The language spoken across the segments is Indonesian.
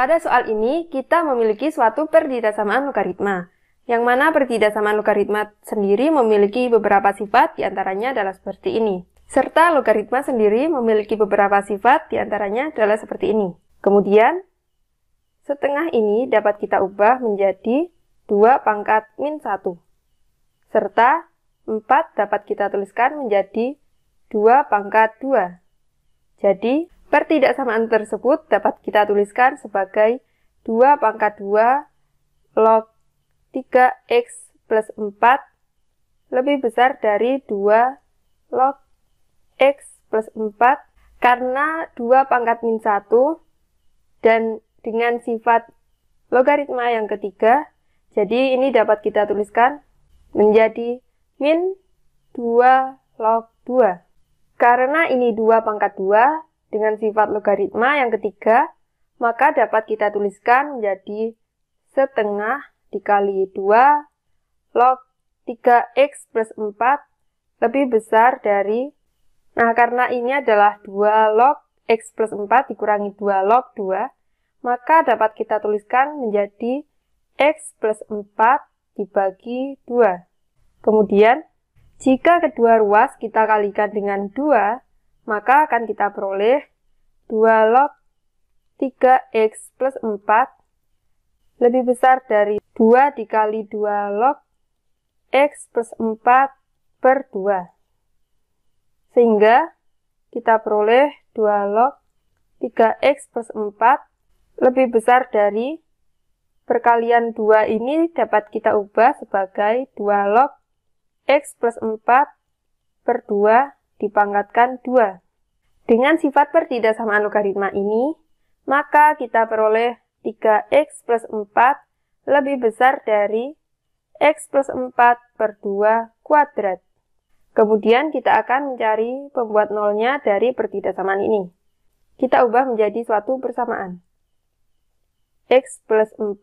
Pada soal ini, kita memiliki suatu pertidaksamaan logaritma, yang mana pertidaksamaan logaritma sendiri memiliki beberapa sifat, di antaranya adalah seperti ini. Serta logaritma sendiri memiliki beberapa sifat, di antaranya adalah seperti ini. Kemudian, setengah ini dapat kita ubah menjadi 2 pangkat min 1. Serta 4 dapat kita tuliskan menjadi 2 pangkat 2. Jadi, Pertidaksamaan tersebut dapat kita tuliskan sebagai 2 pangkat 2 log 3x plus 4 lebih besar dari 2 log x plus 4 karena 2 pangkat min 1 dan dengan sifat logaritma yang ketiga, jadi ini dapat kita tuliskan menjadi min 2 log 2. Karena ini 2 pangkat 2, dengan sifat logaritma yang ketiga, maka dapat kita tuliskan menjadi setengah dikali 2 log 3x plus 4 lebih besar dari, nah karena ini adalah 2 log x plus 4 dikurangi 2 log 2, maka dapat kita tuliskan menjadi x plus 4 dibagi 2. Kemudian, jika kedua ruas kita kalikan dengan 2, maka akan kita peroleh 2 log 3x plus 4 lebih besar dari 2 dikali 2 log x plus 4 per 2. Sehingga kita peroleh 2 log 3x plus 4 lebih besar dari perkalian 2 ini dapat kita ubah sebagai 2 log x plus 4 per 2 dipangkatkan 2. Dengan sifat pertidaksamaan logaritma ini, maka kita peroleh 3x plus 4 lebih besar dari x plus 4 per 2 kuadrat. Kemudian kita akan mencari pembuat nolnya dari pertidaksamaan ini. Kita ubah menjadi suatu persamaan. x plus 4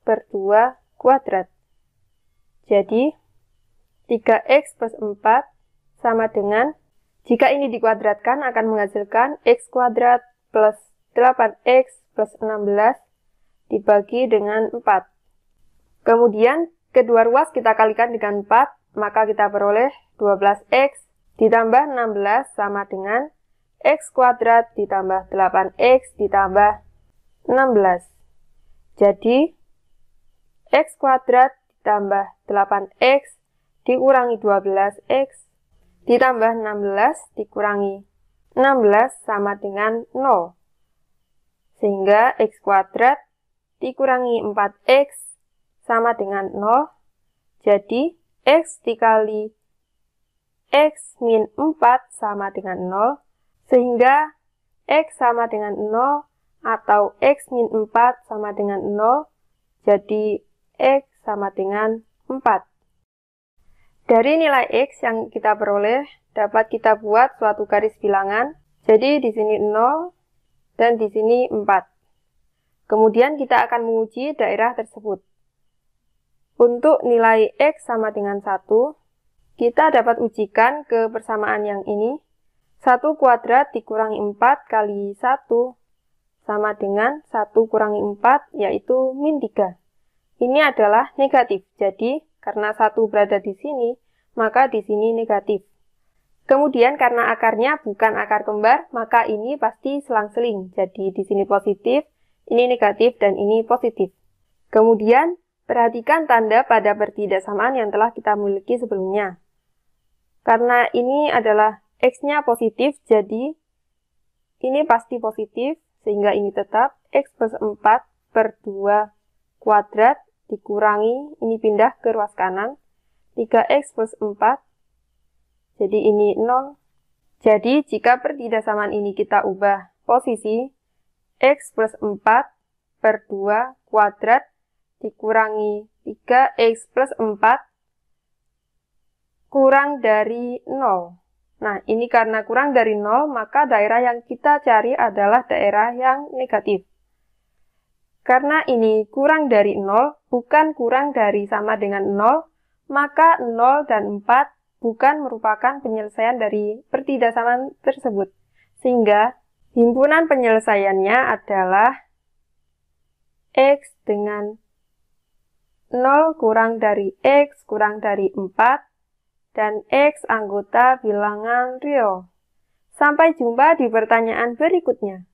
per 2 kuadrat. Jadi, 3x plus 4 sama dengan jika ini dikuadratkan akan menghasilkan x kuadrat plus 8x plus 16 dibagi dengan 4. Kemudian kedua ruas kita kalikan dengan 4, maka kita peroleh 12x ditambah 16 sama dengan x kuadrat ditambah 8x ditambah 16. Jadi, x kuadrat ditambah 8x dikurangi 12x ditambah 16 dikurangi 16 sama dengan 0. Sehingga x kuadrat dikurangi 4x sama dengan 0. Jadi, x dikali x min 4 sama dengan 0. Sehingga x sama dengan 0 atau x min 4 sama dengan 0. Jadi, x sama dengan 4. Dari nilai X yang kita peroleh, dapat kita buat suatu garis bilangan. Jadi di sini 0 dan di sini 4. Kemudian kita akan menguji daerah tersebut. Untuk nilai X sama dengan 1, kita dapat ujikan ke persamaan yang ini. 1 kuadrat dikurangi 4 kali 1 sama dengan 1 kurangi 4 yaitu min 3. Ini adalah negatif, jadi karena satu berada di sini, maka di sini negatif. Kemudian karena akarnya bukan akar kembar, maka ini pasti selang-seling. Jadi di sini positif, ini negatif, dan ini positif. Kemudian perhatikan tanda pada pertidaksamaan yang telah kita miliki sebelumnya. Karena ini adalah X-nya positif, jadi ini pasti positif, sehingga ini tetap X plus 4 per 2 kuadrat dikurangi, ini pindah ke ruas kanan, 3x plus 4, jadi ini 0. Jadi, jika pertidaksamaan ini kita ubah posisi, x plus 4 per 2 kuadrat dikurangi 3x plus 4 kurang dari 0. Nah, ini karena kurang dari 0, maka daerah yang kita cari adalah daerah yang negatif. Karena ini kurang dari 0, bukan kurang dari sama dengan 0, maka 0 dan 4 bukan merupakan penyelesaian dari pertidaksamaan tersebut. Sehingga himpunan penyelesaiannya adalah X dengan 0 kurang dari X kurang dari 4 dan X anggota bilangan real. Sampai jumpa di pertanyaan berikutnya.